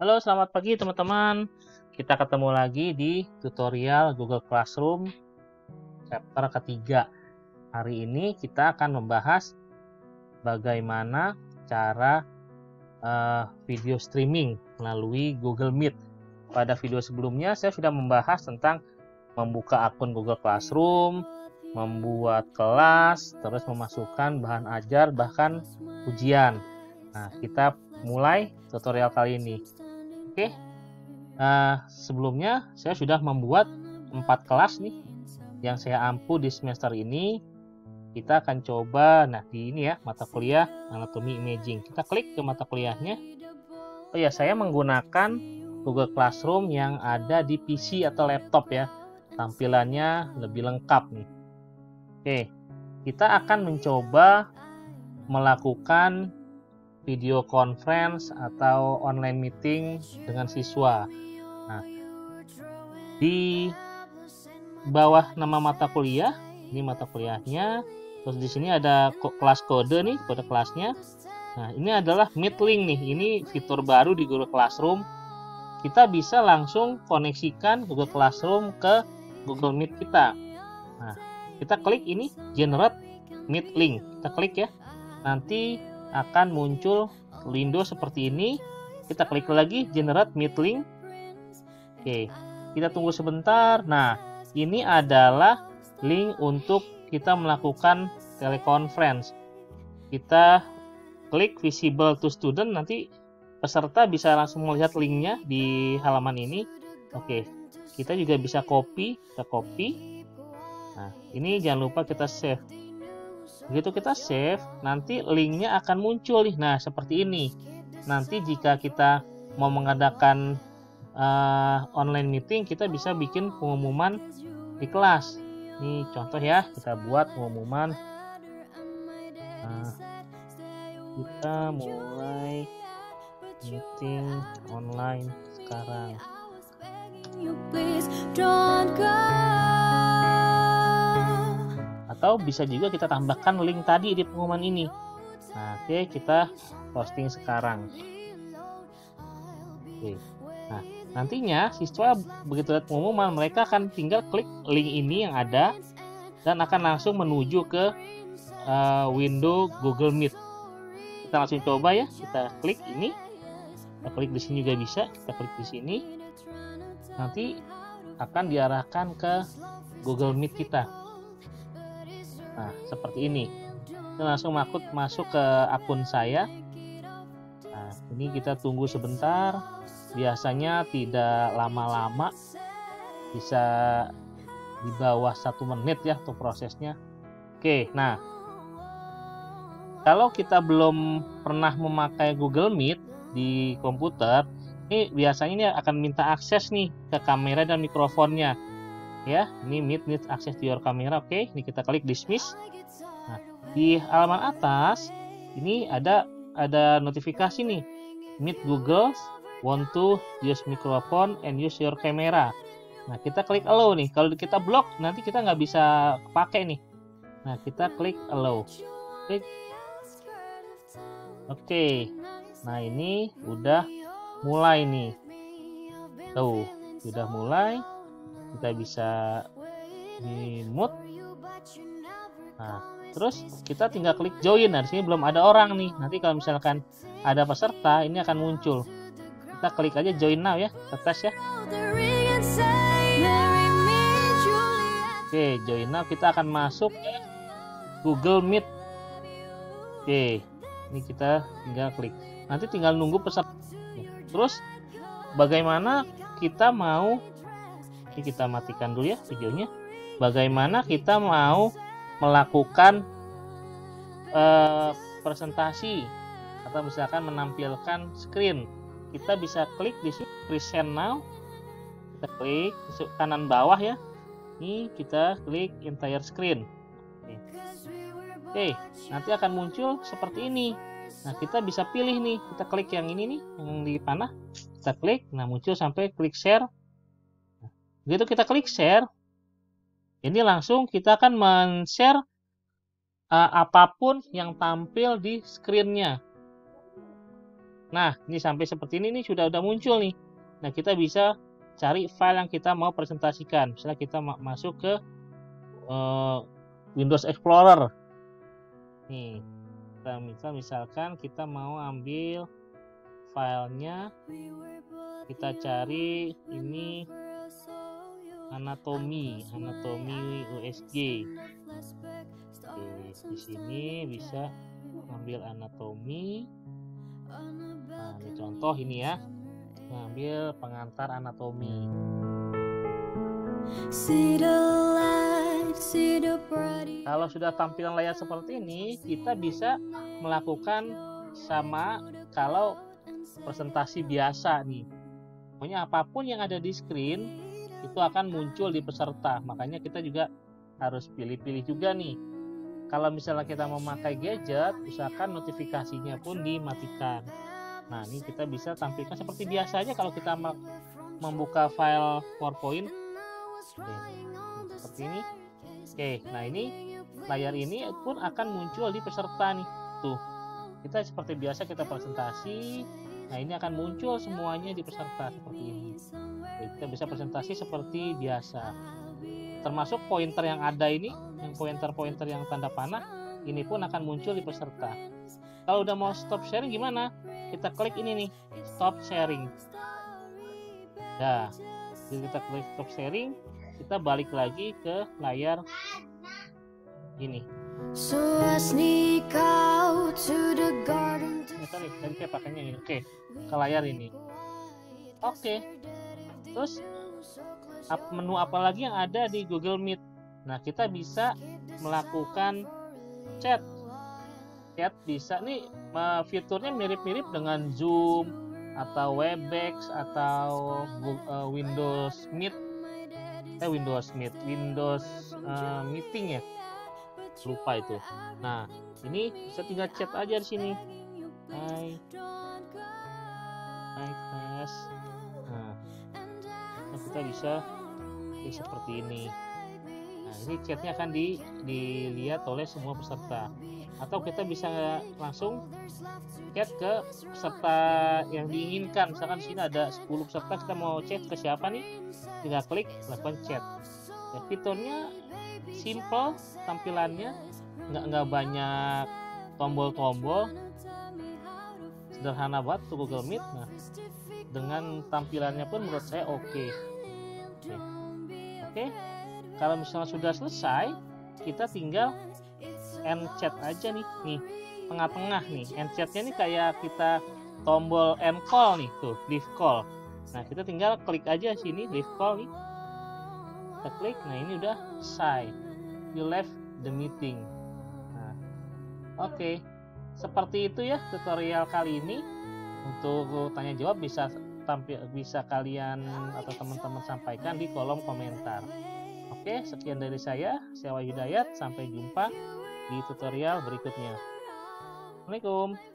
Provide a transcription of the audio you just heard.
Halo, selamat pagi teman-teman. Kita ketemu lagi di tutorial Google Classroom chapter ketiga. Hari ini kita akan membahas bagaimana cara uh, video streaming melalui Google Meet. Pada video sebelumnya saya sudah membahas tentang membuka akun Google Classroom, membuat kelas, terus memasukkan bahan ajar bahkan ujian. Nah, kita mulai tutorial kali ini. Oke, uh, sebelumnya saya sudah membuat empat kelas nih yang saya ampu di semester ini. Kita akan coba, nah di ini ya mata kuliah anatomi imaging. Kita klik ke mata kuliahnya. Oh ya, saya menggunakan Google Classroom yang ada di PC atau laptop ya. Tampilannya lebih lengkap nih. Oke, kita akan mencoba melakukan video conference atau online meeting dengan siswa. Nah, di bawah nama mata kuliah, ini mata kuliahnya. Terus di sini ada kelas kode nih, kode kelasnya. Nah, ini adalah Meet Link nih. Ini fitur baru di Google Classroom. Kita bisa langsung koneksikan Google Classroom ke Google Meet kita. Nah, kita klik ini generate meet link kita klik ya nanti akan muncul window seperti ini. Kita klik lagi generate meet link. Oke kita tunggu sebentar. Nah ini adalah link untuk kita melakukan teleconference. Kita klik visible to student. Nanti peserta bisa langsung melihat linknya di halaman ini. Oke kita juga bisa copy kita copy. Nah, ini jangan lupa kita save. Begitu kita save, nanti linknya akan muncul nih. Nah, seperti ini. Nanti jika kita mau mengadakan uh, online meeting, kita bisa bikin pengumuman di kelas. Ini contoh ya, kita buat pengumuman. Nah, kita mulai meeting online sekarang. Atau bisa juga kita tambahkan link tadi di pengumuman ini. Nah oke okay, kita posting sekarang. Oke. Okay. nah nantinya siswa begitu lihat pengumuman mereka akan tinggal klik link ini yang ada dan akan langsung menuju ke uh, window Google Meet. Kita langsung coba ya kita klik ini. Kita klik di sini juga bisa kita klik di sini. Nanti akan diarahkan ke Google Meet kita Nah, seperti ini. Kita langsung masuk masuk ke akun saya. Nah, ini kita tunggu sebentar. Biasanya tidak lama-lama. Bisa di bawah satu menit ya untuk prosesnya. Oke, nah kalau kita belum pernah memakai Google Meet di komputer, ini biasanya ini akan minta akses nih ke kamera dan mikrofonnya ya ini meet needs access to your camera oke. Okay. ini kita klik dismiss. Nah di halaman atas ini ada ada notifikasi nih. Meet Google want to use microphone and use your camera. Nah kita klik allow nih. Kalau kita blok nanti kita nggak bisa pakai nih. Nah kita klik allow. Oke. Okay. nah ini udah mulai nih. Tuh sudah mulai kita bisa di mood. Nah terus kita tinggal klik join. Nah sini belum ada orang nih. Nanti kalau misalkan ada peserta ini akan muncul. Kita klik aja join now ya kita tes ya. Oke join now. Kita akan masuk ke Google Meet. Oke ini kita tinggal klik. Nanti tinggal nunggu peserta. Terus bagaimana kita mau Oke, kita matikan dulu ya videonya. Bagaimana kita mau melakukan uh, presentasi atau misalkan menampilkan screen. Kita bisa klik di sini present now. Kita klik di kanan bawah ya. Ini kita klik entire screen. Oke. Oke, nanti akan muncul seperti ini. Nah, kita bisa pilih nih, kita klik yang ini nih, yang di panah. Kita klik, nah muncul sampai klik share Begitu kita klik share, ini langsung kita akan men-share uh, apa pun yang tampil di screen-nya. Nah, ini sampai seperti ini nih sudah udah muncul nih. Nah, kita bisa cari file yang kita mau presentasikan. Misalnya kita masuk ke uh, Windows Explorer. Nih, kita misal misalkan kita mau ambil filenya, kita cari ini anatomi, anatomi USG. Oke, di sini bisa ambil anatomi Nah, contoh ini ya. Ngambil pengantar anatomi. Kalau sudah tampilan layar seperti ini, kita bisa melakukan sama kalau presentasi biasa nih. Pokoknya apa pun yang ada di screen itu akan muncul di peserta. Makanya kita juga harus pilih-pilih juga nih. Kalau misalnya kita memakai gadget usahakan notifikasinya pun dimatikan. Nah ini kita bisa tampilkan seperti biasa aja kalau kita membuka file PowerPoint. Seperti ini. Oke nah ini layar ini pun akan muncul di peserta nih. Tuh kita seperti biasa kita presentasi. Nah ini akan muncul semuanya di peserta seperti ini kita bisa presentasi seperti biasa termasuk pointer yang ada ini yang pointer-pointer yang tanda panah ini pun akan muncul di peserta kalau udah mau stop sharing gimana kita klik ini nih stop sharing nah jadi kita klik stop sharing kita balik lagi ke layar ini So tadi saya pakainya ini. Oke, ke layar ini. Oke. Terus menu apa lagi yang ada di Google Meet. Nah, kita bisa melakukan chat. Chat bisa nih fiturnya mirip-mirip dengan Zoom atau Webex atau uh, Windows Meet. Eh Windows Meet, Windows uh, Meeting ya. Lupa itu. Nah, ini bisa tinggal chat aja di sini. Hai. Hai, Class. Kita bisa ya, seperti ini. Nah ini chatnya akan di, dilihat oleh semua peserta. Atau kita bisa langsung chat ke peserta yang diinginkan. Misalkan di sini ada 10 peserta kita mau chat ke siapa nih? Tinggal klik lakukan chat ya, fiturnya simple tampilannya nggak nggak banyak tombol-tombol. Sederhana banget tuh Google Meet. Nah dengan tampilannya pun menurut saya oke. okay. Oke? Kalau misalnya sudah selesai kita tinggal end chat aja nih nih tengah-tengah nih. End chatnya nih kayak kita tombol end call nih tuh leave call. Nah kita tinggal klik aja sini leave call nih. Kita klik nah ini udah selesai. You left the meeting. Nah oke. Okay. seperti itu ya tutorial kali ini. Untuk tanya jawab bisa tampil bisa kalian atau teman-teman sampaikan di kolom komentar. Oke, sekian dari saya, Wahyu Hidayat. Sampai jumpa di tutorial berikutnya. Assalamualaikum.